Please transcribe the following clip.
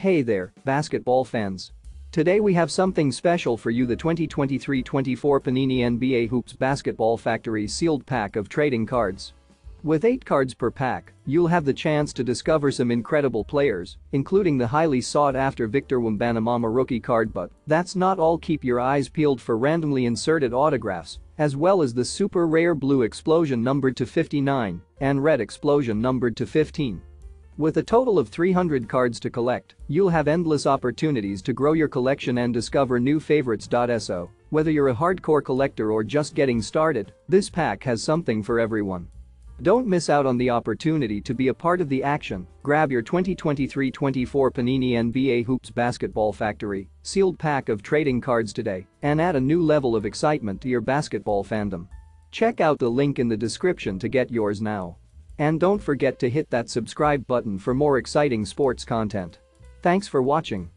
Hey there, basketball fans. Today we have something special for you the 2023-24 Panini NBA Hoops Basketball Factory sealed pack of trading cards. With 8 cards per pack, you'll have the chance to discover some incredible players, including the highly sought-after Victor Wembanyama rookie card but that's not all keep your eyes peeled for randomly inserted autographs, as well as the super rare blue explosion numbered to 59 and red explosion numbered to 15. With a total of 300 cards to collect, you'll have endless opportunities to grow your collection and discover new favorites. So, whether you're a hardcore collector or just getting started, this pack has something for everyone. Don't miss out on the opportunity to be a part of the action. Grab your 2023-24 Panini NBA Hoops Basketball Factory sealed pack of trading cards today and add a new level of excitement to your basketball fandom. Check out the link in the description to get yours now. And don't forget to hit that subscribe button for more exciting sports content. Thanks for watching.